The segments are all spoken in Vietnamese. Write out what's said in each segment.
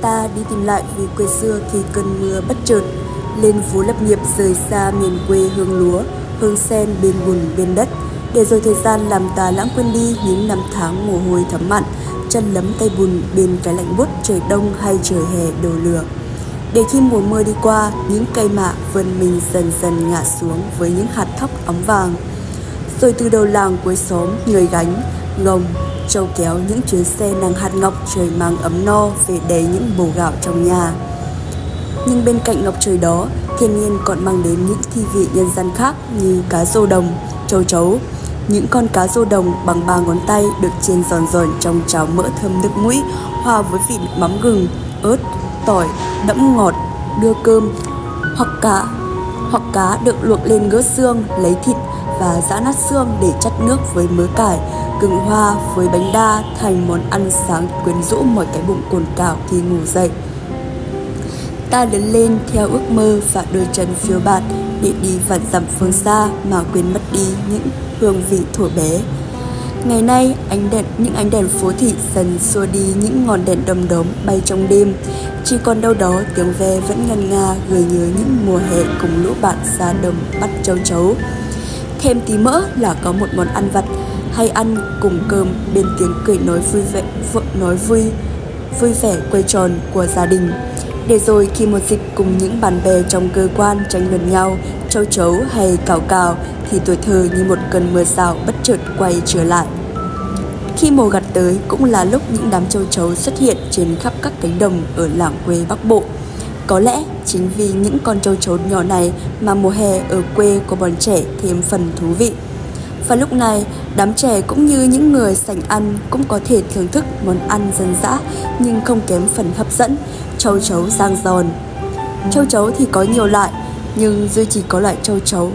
ta đi tìm lại về quê xưa thì cơn mưa bất chợt lên phố lập nghiệp rời xa miền quê hương lúa, hương sen bên bùn bên đất, để rồi thời gian làm ta lãng quên đi những năm tháng mồ hôi thấm mặn, chân lấm tay bùn bên cái lạnh buốt trời đông hay trời hè đổ lửa. Để khi mùa mưa đi qua, những cây mạ vươn mình dần dần ngã xuống với những hạt thóc óng vàng. Rồi từ đầu làng cuối xóm, người gánh, ngồng, trâu kéo những chuyến xe nàng hạt ngọc trời mang ấm no về đầy những bầu gạo trong nhà. Nhưng bên cạnh ngọc trời đó, thiên nhiên còn mang đến những thi vị nhân gian khác như cá rô đồng, châu chấu. Những con cá rô đồng bằng ba ngón tay được chiên giòn giòn trong cháo mỡ thơm nước mũi hòa với vị mắm gừng, ớt, tỏi, đẫm ngọt, đưa cơm hoặc cá hoặc cá được luộc lên gớt xương, lấy thịt và giã nát xương để chắt nước với mớ cải, gừng hoa với bánh đa thành món ăn sáng quyến rũ mọi cái bụng cồn cào khi ngủ dậy. Ta lớn lên theo ước mơ và đôi chân phiêu bạt để đi vạn dặm phương xa mà quên mất đi những hương vị thuở bé. Ngày nay, ánh đèn, những ánh đèn phố thị dần xua đi những ngọn đèn đom đóm bay trong đêm. Chỉ còn đâu đó tiếng ve vẫn ngân nga gợi nhớ những mùa hè cùng lũ bạn ra đồng bắt châu chấu. Thêm tí mỡ là có một món ăn vặt hay ăn cùng cơm bên tiếng cười nói vui vẻ, nói vui, vui vẻ quay tròn của gia đình. Để rồi khi một dịp cùng những bạn bè trong cơ quan tranh luận nhau, châu chấu hay cào cào thì tuổi thơ như một cơn mưa rào bất chợt quay trở lại. Khi mùa gặt tới cũng là lúc những đám châu chấu xuất hiện trên khắp các cánh đồng ở làng quê Bắc Bộ. Có lẽ chính vì những con châu chấu nhỏ này mà mùa hè ở quê của bọn trẻ thêm phần thú vị. Và lúc này, đám trẻ cũng như những người sành ăn cũng có thể thưởng thức món ăn dân dã nhưng không kém phần hấp dẫn, châu chấu rang giòn. Châu chấu thì có nhiều loại, nhưng duy chỉ có loại châu chấu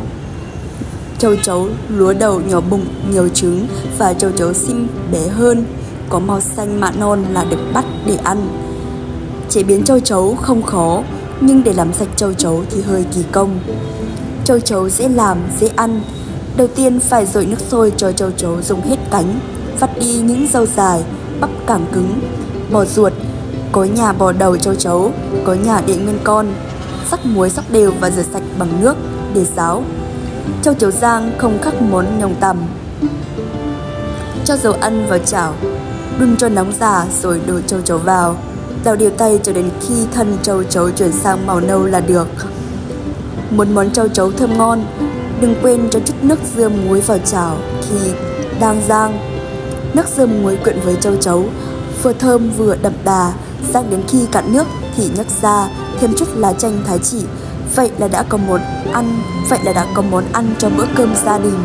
châu chấu lúa đầu nhỏ bụng nhiều trứng và châu chấu xinh bé hơn có màu xanh mạ non là được bắt để ăn chế biến châu chấu không khó, nhưng để làm sạch châu chấu thì hơi kỳ công. Châu chấu dễ làm, dễ ăn. Đầu tiên phải dội nước sôi cho châu chấu dùng hết cánh, vắt đi những dâu dài, bắp càng cứng. Bỏ ruột, có nhà bỏ đầu châu chấu, có nhà để nguyên con. Sắc muối, sắc đều và rửa sạch bằng nước để ráo. Châu chấu rang không khác món nhồng tằm. Cho dầu ăn vào chảo, Đun cho nóng già rồi đổ châu chấu vào. Đào đều tay cho đến khi thân châu chấu chuyển sang màu nâu là được. Muốn món châu chấu thơm ngon Đừng quên cho chút nước dưa muối vào chảo khi đang rang. Nước dưa muối quyện với châu chấu Vừa thơm vừa đậm đà Rang đến khi cạn nước thì nhấc ra Thêm chút lá chanh thái chỉ. Vậy là đã có món ăn, vậy là đã có món ăn cho bữa cơm gia đình.